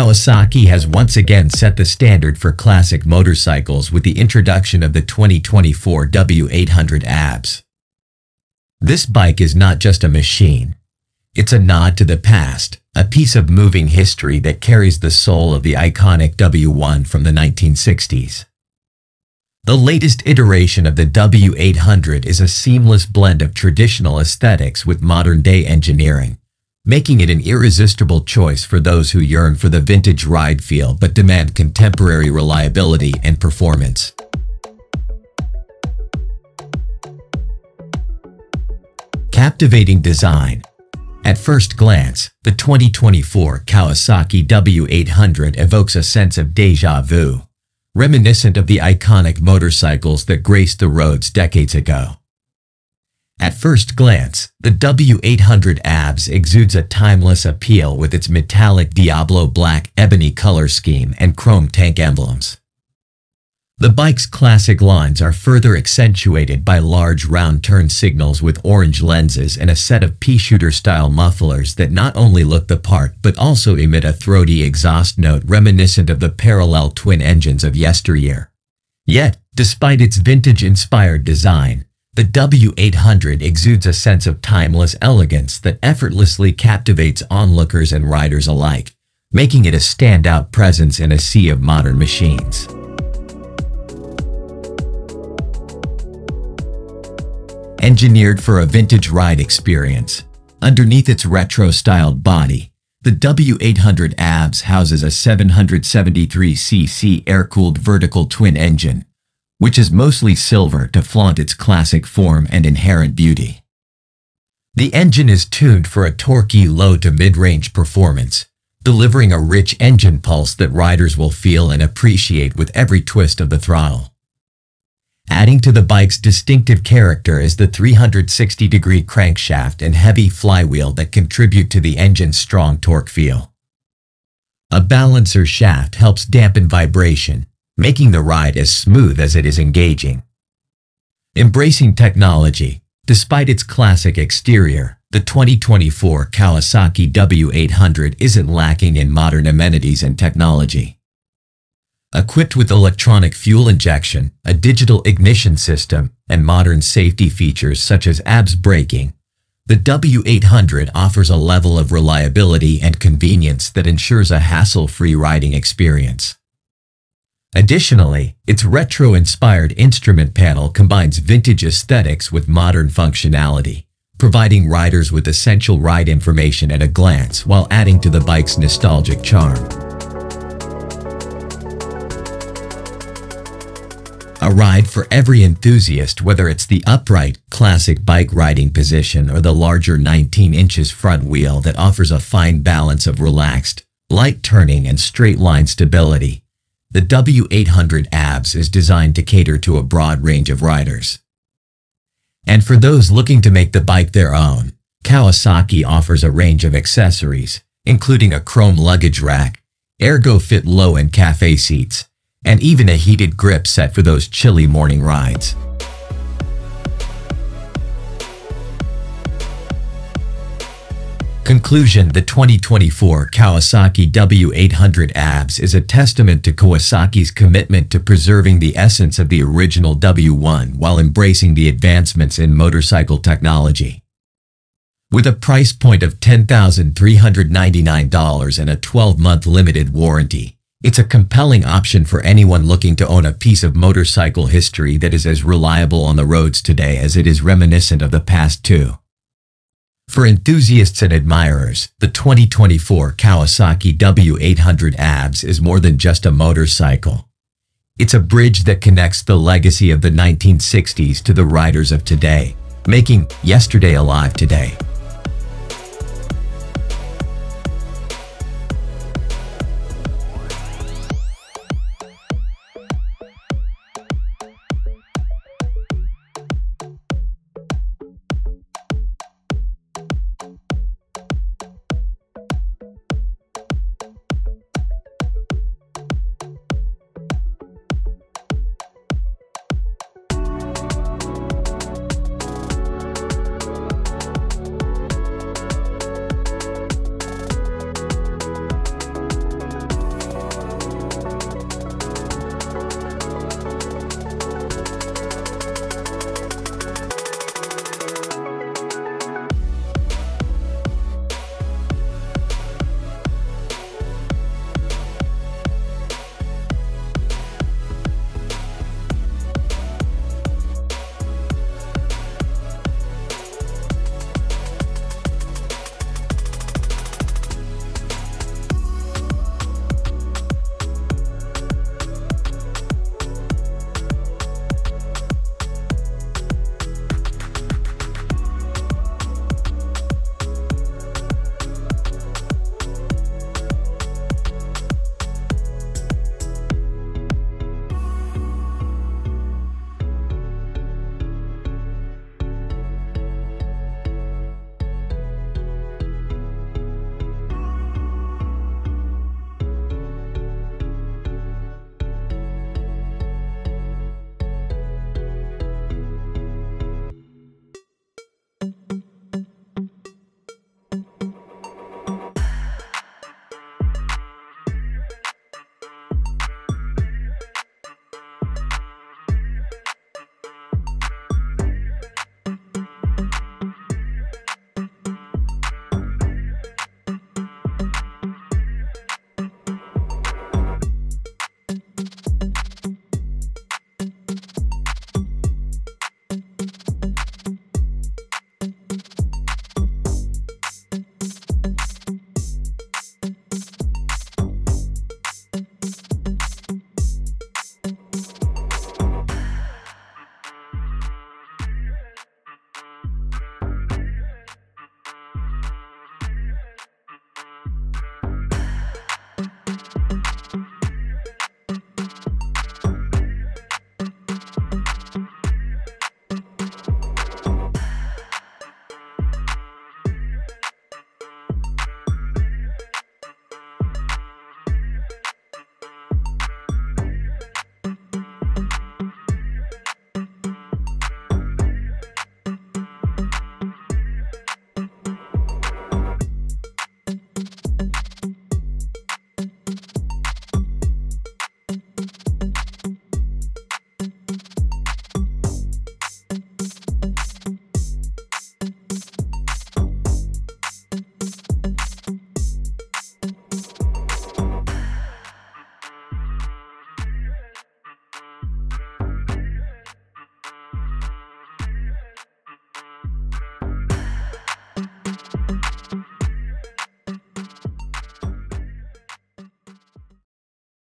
Kawasaki has once again set the standard for classic motorcycles with the introduction of the 2024 W800 ABS. This bike is not just a machine. It's a nod to the past, a piece of moving history that carries the soul of the iconic W1 from the 1960s. The latest iteration of the W800 is a seamless blend of traditional aesthetics with modern-day engineering making it an irresistible choice for those who yearn for the vintage ride feel but demand contemporary reliability and performance. Captivating design. At first glance, the 2024 Kawasaki W800 evokes a sense of deja vu, reminiscent of the iconic motorcycles that graced the roads decades ago. At first glance, the W800 ABS exudes a timeless appeal with its metallic Diablo black ebony color scheme and chrome tank emblems. The bike's classic lines are further accentuated by large round turn signals with orange lenses and a set of pea-shooter-style mufflers that not only look the part but also emit a throaty exhaust note reminiscent of the parallel twin engines of yesteryear. Yet, despite its vintage-inspired design, the W800 exudes a sense of timeless elegance that effortlessly captivates onlookers and riders alike, making it a standout presence in a sea of modern machines. Engineered for a vintage ride experience, underneath its retro-styled body, the W800 ABS houses a 773cc air-cooled vertical twin engine which is mostly silver to flaunt its classic form and inherent beauty. The engine is tuned for a torquey low to mid-range performance, delivering a rich engine pulse that riders will feel and appreciate with every twist of the throttle. Adding to the bike's distinctive character is the 360-degree crankshaft and heavy flywheel that contribute to the engine's strong torque feel. A balancer shaft helps dampen vibration, making the ride as smooth as it is engaging. Embracing technology, despite its classic exterior, the 2024 Kawasaki W800 isn't lacking in modern amenities and technology. Equipped with electronic fuel injection, a digital ignition system, and modern safety features such as ABS braking, the W800 offers a level of reliability and convenience that ensures a hassle-free riding experience. Additionally, its retro-inspired instrument panel combines vintage aesthetics with modern functionality, providing riders with essential ride information at a glance while adding to the bike's nostalgic charm. A ride for every enthusiast, whether it's the upright, classic bike riding position or the larger 19 inches front wheel that offers a fine balance of relaxed, light turning and straight line stability. The W800 ABS is designed to cater to a broad range of riders. And for those looking to make the bike their own, Kawasaki offers a range of accessories, including a chrome luggage rack, ErgoFit low and cafe seats, and even a heated grip set for those chilly morning rides. Conclusion The 2024 Kawasaki W800 ABS is a testament to Kawasaki's commitment to preserving the essence of the original W1 while embracing the advancements in motorcycle technology. With a price point of $10,399 and a 12-month limited warranty, it's a compelling option for anyone looking to own a piece of motorcycle history that is as reliable on the roads today as it is reminiscent of the past too. For enthusiasts and admirers, the 2024 Kawasaki W800 ABS is more than just a motorcycle. It's a bridge that connects the legacy of the 1960s to the riders of today, making yesterday alive today.